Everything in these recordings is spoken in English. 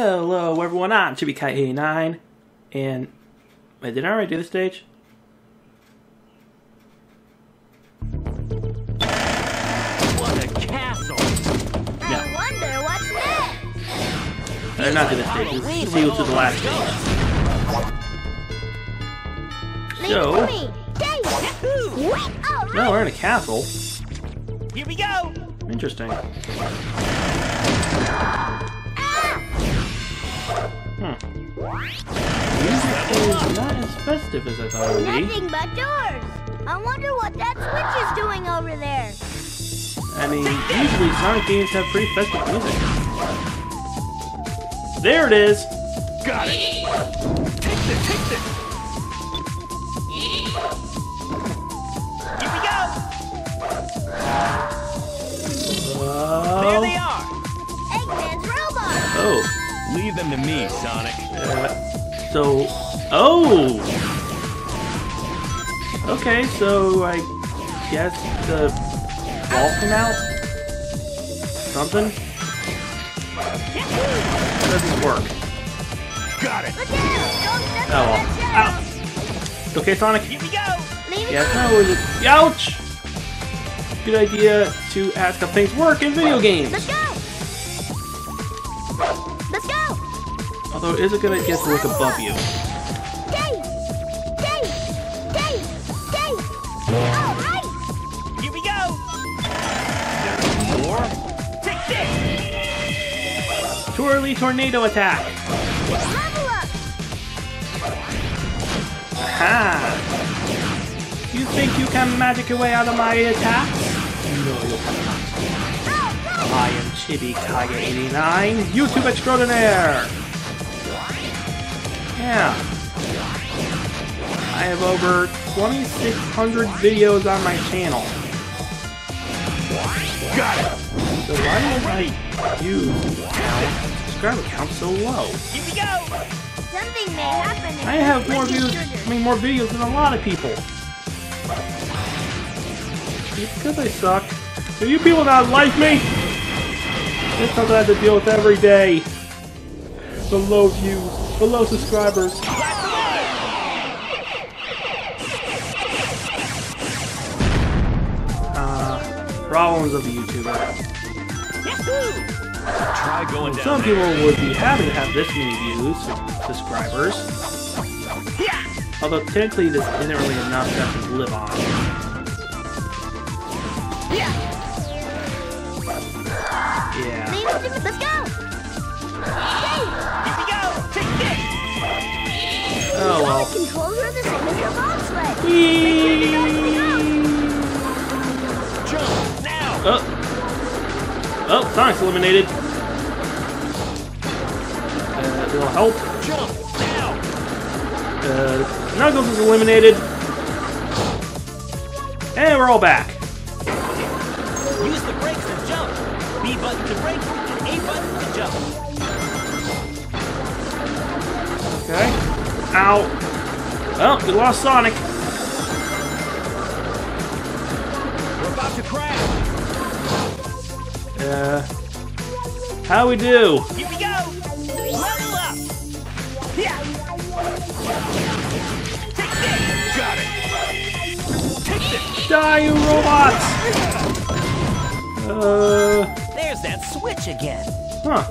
Hello everyone, I'm ChibiKage89, and... Wait, did I already do the stage? What a castle! I wonder what's next. I did not do the stage, let's see what's to the last stage. Leave So- it to me. Dave. Yahoo! All right. No, we're in a castle. Here we go! Interesting. Hmm. Music is not as festive as I thought it would be. Nothing but doors. I wonder what that switch is doing over there. I mean, usually Sonic games have pretty festive music. There it is! Got it! Take this, take this! Leave them to me, Sonic. Uh, so, oh! Okay, so I guess the ball came out? Something? Does this work? Got it! Look out. Don't step Oh well. Ow! Okay, Sonic? Here we go! shelf. Leave it Yeah, it's not always a- Ouch! Good idea to ask how things work in video games. Although it is a good idea to look above you. Twirly tornado attack! Ha! You think you can magic your way out of my attacks? No, you cannot. I am Chibi Kage 89 YouTube extraordinaire! Yeah. I have over 2,600 videos on my channel. Got it! So why don't I use count, subscriber count so low? Here we go! Something may happen. if I have more views, your. I mean more videos than a lot of people. It's because I suck. Do you people not like me? It's something I have to deal with every day. The low views, the low subscribers. Uh, problems of a YouTuber. Try going down Some people would be happy to have this many views, subscribers. Although technically this isn't really enough to live on. Oh well. The controls the same as the bobsled. Jump! Now! Oh. Oh, Sonic's eliminated. Uh, it'll help. Jump! Now! Uh, Knuckles is eliminated. And we're all back. Use the brakes to jump. B button to brake and A button to jump. Okay. Ow. Well, we lost Sonic. We're about to crash. Uh, how we do? Here we go. Level up. Yeah. Take this. Got it. Take this. Die, you robots! Uh, There's that switch again. huh.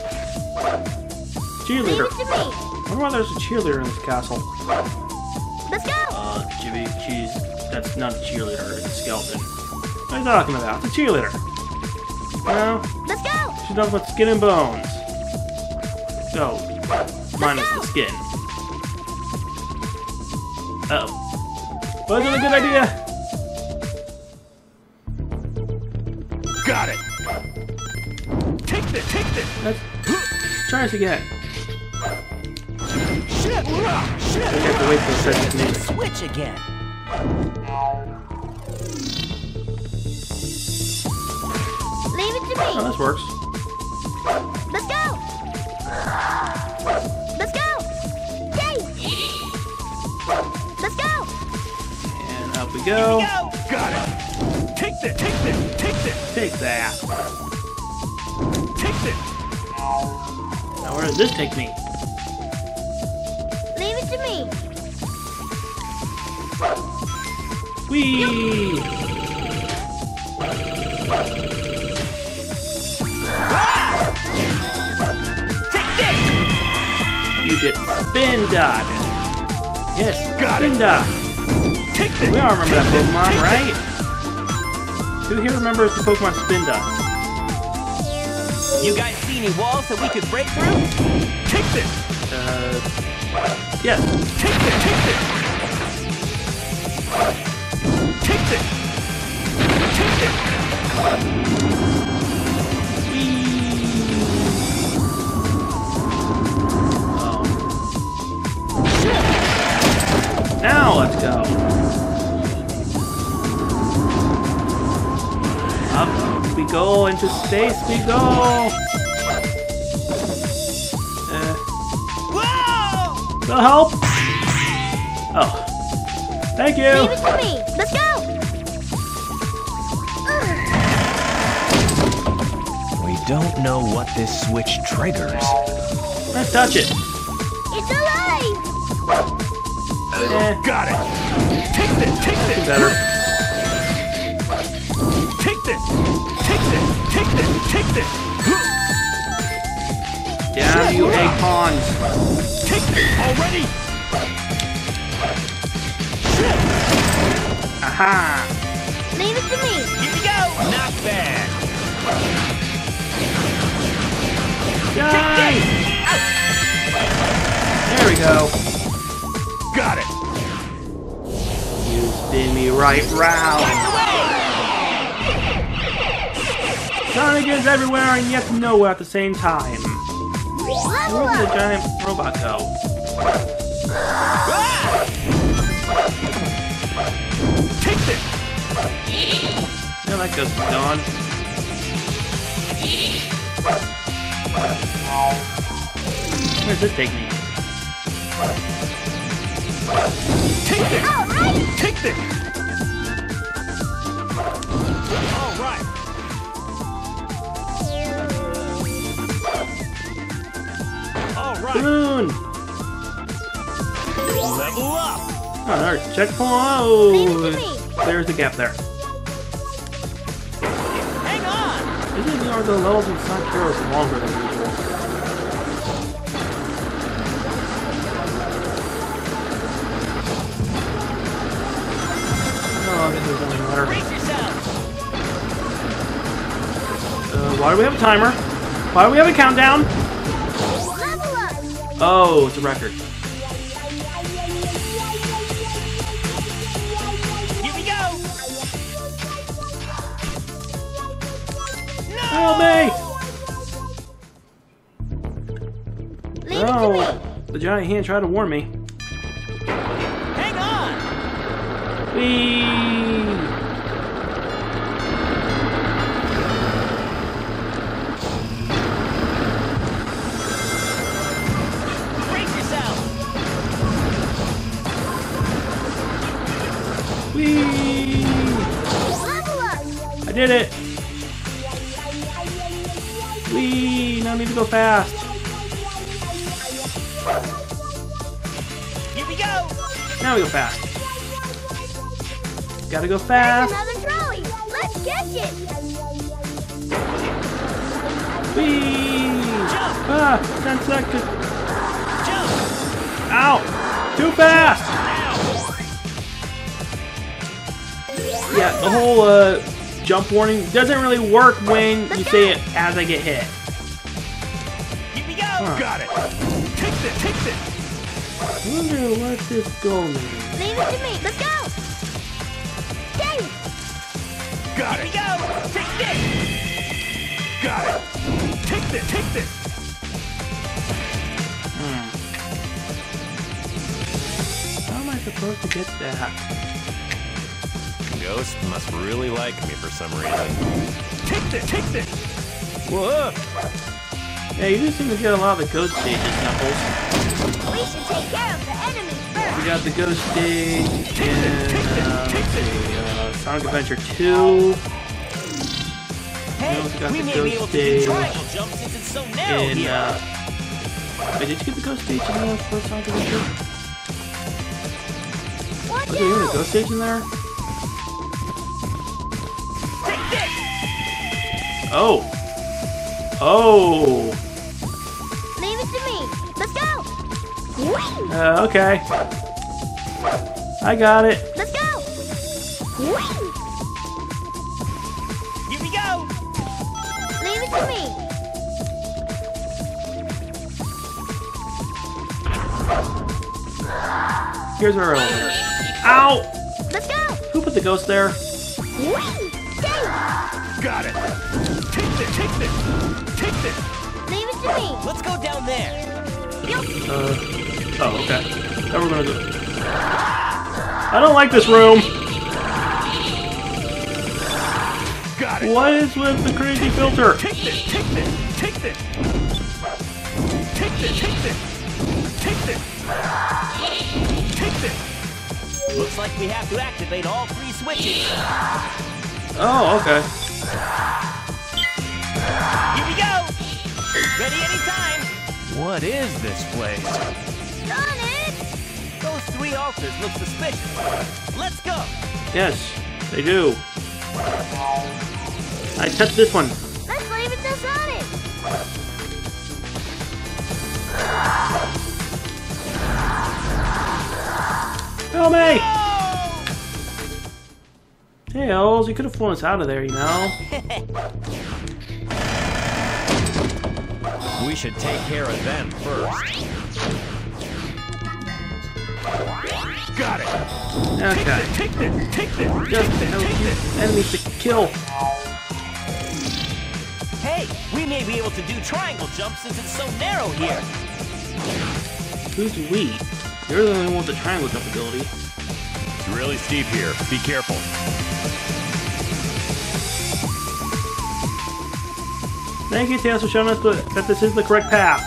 Leave Cheerleader. It to. I wonder why there's a cheerleader in this castle. Let's go. Uh, Jimmy, she's... That's not a cheerleader, it's a skeleton. What are you talking about? It's a cheerleader. Well, Let's go. she's nothing but skin and bones. So, minus the skin. Uh-oh. Wasn't a good idea. Got it. Take this. Take this. Let's try this again. Shit. I have to wait for a second to. Switch again. Leave it to Oh, me. this works. Let's go. Let's go. Dave. Let's go. And up we go. Here go. we go. Got it. Take this. Take this. Take this. Take that. Take this. Now where does this take me? Leave it to me. Whee! Take this! You get spin dodge. Yes, Got spin it. dodge. Take this! We all remember that Take this, Pokemon, take right? Who here remembers the Pokemon Spin Dodge? You guys see any walls that we could break through? Take this! Uh, yes. Take this! Take this! Take this! Take this! Oh. Now let's go. Up we go into space. We go. Whoa! help. Oh, thank Leave you. it to me. Let's go. We don't know what this switch triggers. Let's touch it. It's alive. Eh, Got it! Take this! Take this! better. Take this! Take this! Take this! Take this! Down you acorns. Take this! Already! Aha. Leave it to me. Here we go! Not bad! Die. There we go. Got it! You spin me right round. Shenanigans everywhere and yet nowhere at the same time. Where did the giant robot go? Take this! Yeah, that goes gone. Where does this take me? Take this! All right. Take this! All right! Balloon! Level up! Alright, another checkpoint. Leave it to Oh, there's the gap there. Hang on! Isn't the the levels in Sonic Heroes longer than usual? Oh, I guess it doesn't matter. Brace yourself! Uh, why do we have a timer? Why do we have a countdown? Oh, it's a record. Here we go! Help me! Leave Oh, me. the giant hand tried to warn me. Hang on! Whee! Did it! Whee! Now I need to go fast. Here we go! Now we go fast. Gotta go There's fast. another trolley. Let's catch it. Whee! Jump! Ah, 10 seconds. Jump! Ow! Too fast! Ow! Yeah, the whole uh, jump warning doesn't really work when you say it as I get hit. Here we go! Huh. Got it! Take this! Take this! I wonder what this goal means. Leave it to me. Let's go. Dang. Got it! Here we go! Take this! Got it! Take this! Take this! Hmm. How am I supposed to get that? Ghost must really like me for some reason. Take this! Take this! Whoa! Yeah, you just seem to get a lot of the ghost stages, Knuckles. We should take care of the enemies first! We got the ghost stage in uh, let's see, uh, Sonic Adventure 2, Hey, also got we the may be ghost able to do stage triangle jumps since it's so narrow in here. uh, Wait, did you get the ghost stage in the first Sonic Adventure? Watch Was there even a ghost stage in there? Oh! Oh! Leave it to me. Let's go. Uh, okay. I got it. Let's go. Here we go! Leave it to me. Here's our elevator. Ow! Let's go. Who put the ghost there? Whee! Yay! Got it! Take this! Take this! Take this! Leave it to me. Let's go down there! Uh, oh, okay. Then we're gonna go. I don't like this room. Got it! What is with the crazy filter? Take this! Take this! Take this! Take this! Take this! Take this! Take this! Looks like we have to activate all three switches. Oh, okay. Here we go! Ready anytime! What is this place? Sonic! Those three altars look suspicious. Let's go! Yes, they do. I touched this one. Let's leave it to Sonic. Help me! Tails, you could have flown us out of there, you know? We should take care of them first. Got it! Okay. Take this! Take this! Just help you enemies to kill. Hey, we may be able to do triangle jumps since it's so narrow here. Who's we? You're the only one with the triangle jump ability. It's really steep here. Be careful. Thank you, Tails, for showing us that this is the correct path.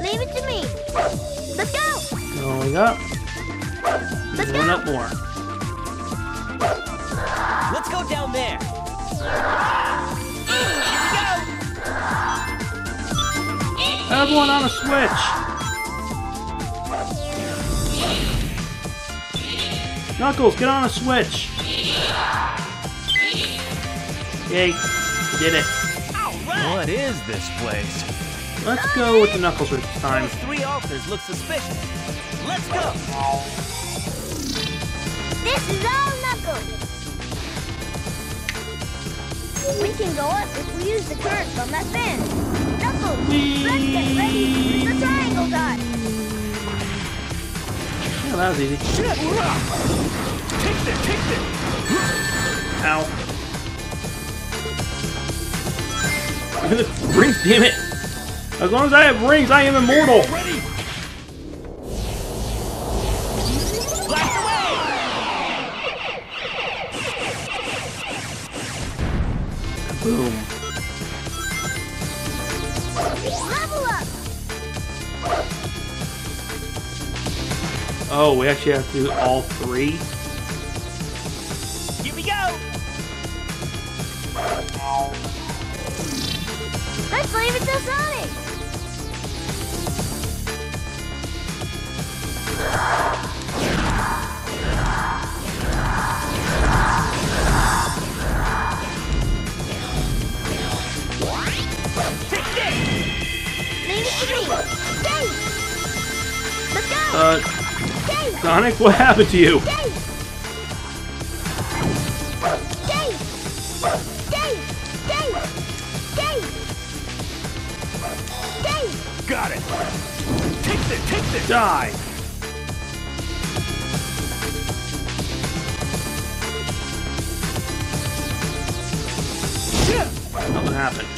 Leave it to me. Let's go. Going up. Let's Going go. up more. Let's go down there. Here we go! Everyone on a switch. Knuckles, get on a switch. Yay, we did it. All right! What is this place? Let's go with the Knuckles this time. Those three altars look suspicious. Let's go! This is all Knuckles. We can go up if we use the current from that fan. Knuckles, let's get ready for the triangle dot. Yeah, that was easy. Take this! Take this! Ow. rings, damn it! As long as I have rings, I am immortal! Ready? Boom. Level up. Oh, we actually have to do all three? Here we go! Let's leave it to Sonic. Take it to me. Let's go. Uh, Yay! Sonic, what happened to you? Got it! Take this! Take this! Die! Nothing happened.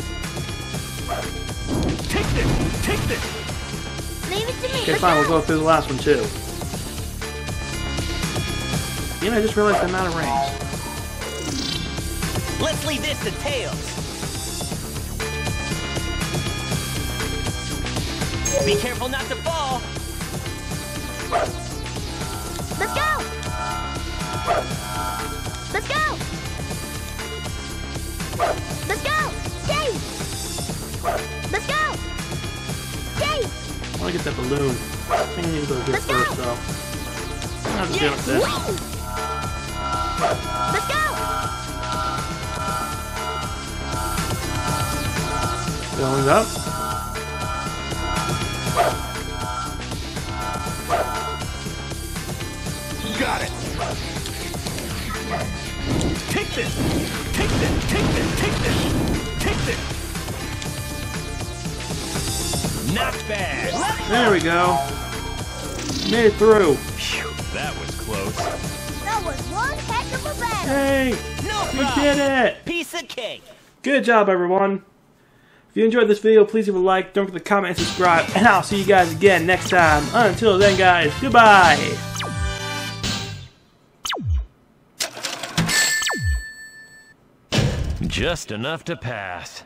Take this! Take this! Leave it to me. Okay, fine, we'll go. go through the last one too. You know, I just realized I'm out of rings. Let's leave this to Tails. Be careful not to fall. Let's go. Let's go! Let's go! Chase! Let's go! Chase! I want to get that balloon. I think I need to go here Let's go. though. I'm not just doing with this. Woo! Let's go! Filling up. Got it. Take this. Take this. Take this. Take this. Take this. Not bad. There we go. Made it through. Phew, that was close. That was one heck of a battle! Hey! No We problem. did it! Piece of cake. Good job, everyone. If you enjoyed this video, please leave a like, don't forget to comment and subscribe, and I'll see you guys again next time. Until then, guys, goodbye! Just enough to pass.